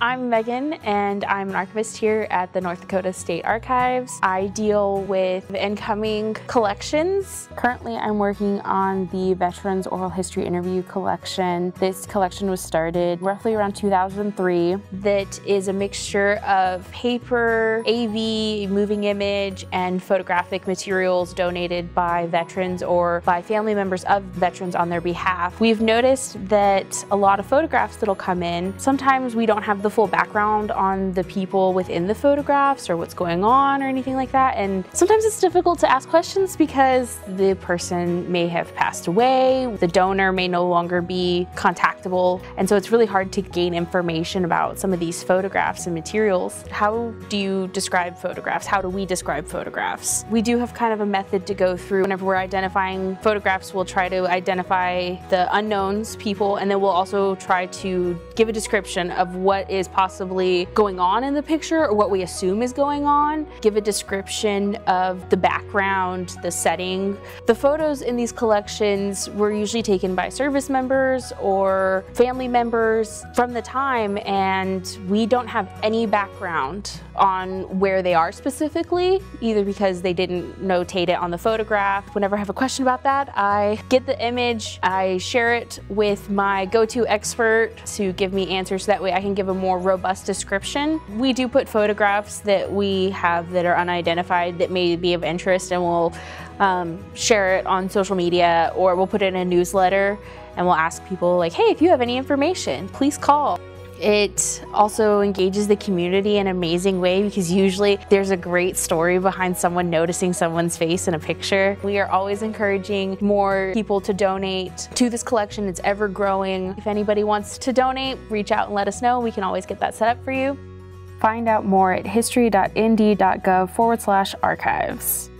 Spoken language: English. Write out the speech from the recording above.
I'm Megan and I'm an archivist here at the North Dakota State Archives. I deal with incoming collections. Currently I'm working on the Veterans Oral History Interview Collection. This collection was started roughly around 2003 that is a mixture of paper, AV, moving image, and photographic materials donated by veterans or by family members of veterans on their behalf. We've noticed that a lot of photographs that'll come in, sometimes we don't have the full background on the people within the photographs or what's going on or anything like that. And sometimes it's difficult to ask questions because the person may have passed away, the donor may no longer be contactable. And so it's really hard to gain information about some of these photographs and materials. How do you describe photographs? How do we describe photographs? We do have kind of a method to go through. Whenever we're identifying photographs, we'll try to identify the unknowns, people, and then we'll also try to give a description of what is possibly going on in the picture or what we assume is going on, give a description of the background, the setting. The photos in these collections were usually taken by service members or family members from the time and we don't have any background on where they are specifically, either because they didn't notate it on the photograph. Whenever I have a question about that, I get the image, I share it with my go-to expert to give me answers so that way I can give a more robust description. We do put photographs that we have that are unidentified that may be of interest and we'll um, share it on social media or we'll put it in a newsletter and we'll ask people like, hey, if you have any information, please call. It also engages the community in an amazing way because usually there's a great story behind someone noticing someone's face in a picture. We are always encouraging more people to donate to this collection. It's ever growing. If anybody wants to donate, reach out and let us know. We can always get that set up for you. Find out more at history.nd.gov forward slash archives.